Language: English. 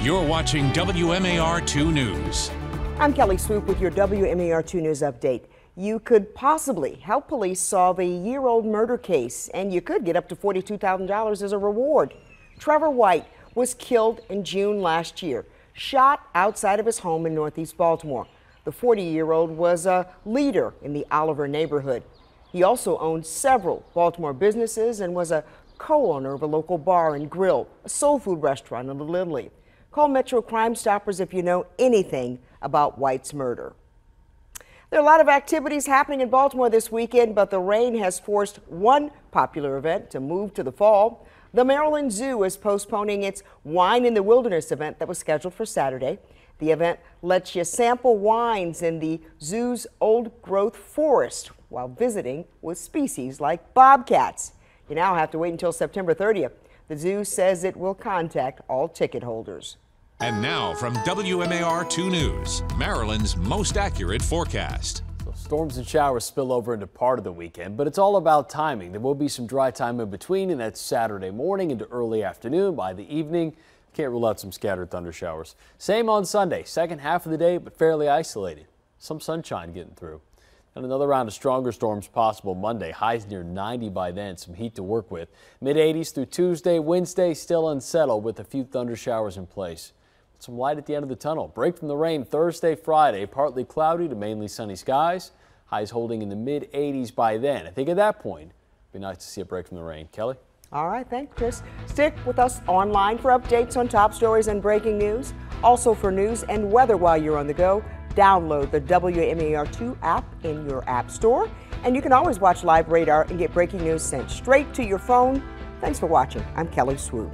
You're watching WMAR 2 News. I'm Kelly Swoope with your WMAR 2 News update. You could possibly help police solve a year old murder case, and you could get up to $42,000 as a reward. Trevor White was killed in June last year, shot outside of his home in Northeast Baltimore. The 40 year old was a leader in the Oliver neighborhood. He also owned several Baltimore businesses and was a co owner of a local bar and grill, a soul food restaurant in the Lindley. Call Metro Crime Stoppers if you know anything about White's murder. There are a lot of activities happening in Baltimore this weekend, but the rain has forced one popular event to move to the fall. The Maryland Zoo is postponing its Wine in the Wilderness event that was scheduled for Saturday. The event lets you sample wines in the zoo's old growth forest while visiting with species like bobcats. You now have to wait until September 30th. The zoo says it will contact all ticket holders. And now from WMAR 2 News, Maryland's most accurate forecast. So storms and showers spill over into part of the weekend, but it's all about timing. There will be some dry time in between, and that's Saturday morning into early afternoon. By the evening, can't rule out some scattered thunder showers. Same on Sunday, second half of the day, but fairly isolated. Some sunshine getting through. And another round of stronger storms possible Monday. Highs near 90 by then. Some heat to work with. Mid 80s through Tuesday. Wednesday still unsettled with a few thunder showers in place. Some light at the end of the tunnel. Break from the rain Thursday, Friday. Partly cloudy to mainly sunny skies. Highs holding in the mid 80s by then. I think at that point, it'd be nice to see a break from the rain. Kelly? All right, thanks, Chris. Stick with us online for updates on top stories and breaking news. Also for news and weather while you're on the go. Download the WMAR2 app in your app store. And you can always watch Live Radar and get breaking news sent straight to your phone. Thanks for watching. I'm Kelly Swoope.